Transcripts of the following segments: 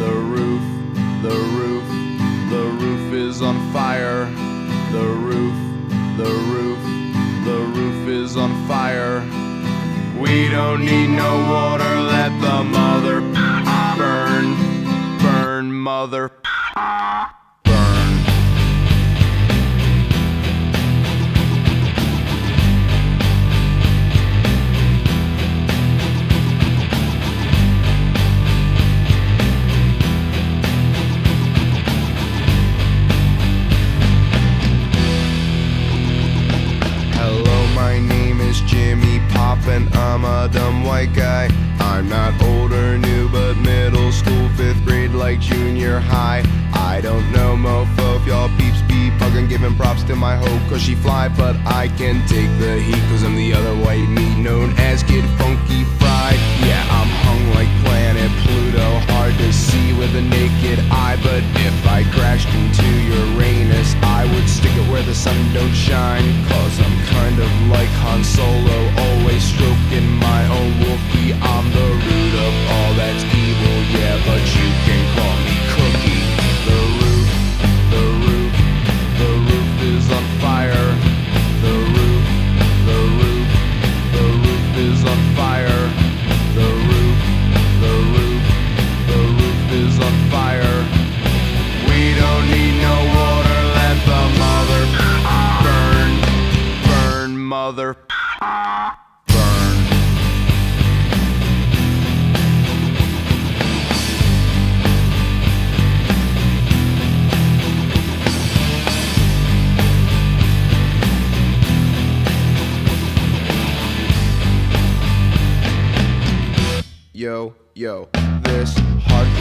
The roof, the roof, the roof is on fire. The roof, the roof, the roof is on fire. We don't need no water, let the mother burn, burn, mother. I'm a dumb white guy. I'm not old or new, but middle school, fifth grade, like junior high. I don't know, mofo, if y'all peeps be fucking giving props to my hoe, cause she fly, but I can take the heat, cause I'm the other white meat known as Kid Funky Fried. Yeah, I'm hung like planet Pluto, hard to see with a naked eye, but if I crashed into Uranus, I would stick it where the sun don't shine, cause I'm of like Han Solo, always stroking my own Wookiee. I'm the mother burn. Yo, yo, this hardcore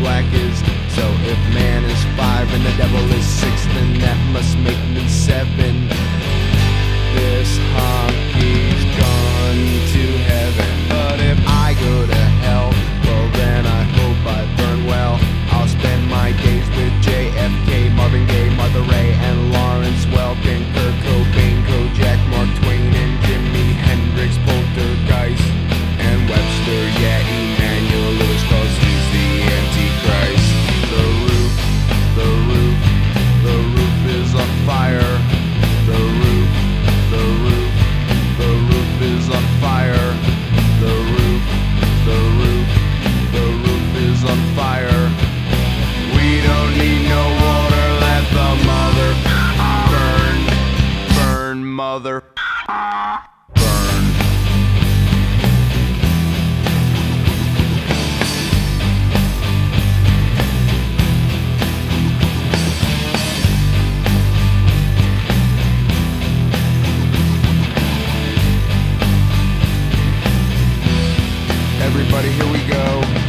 Black is. So if man is five and the devil is six, then that must make me seven. This everybody, here we go.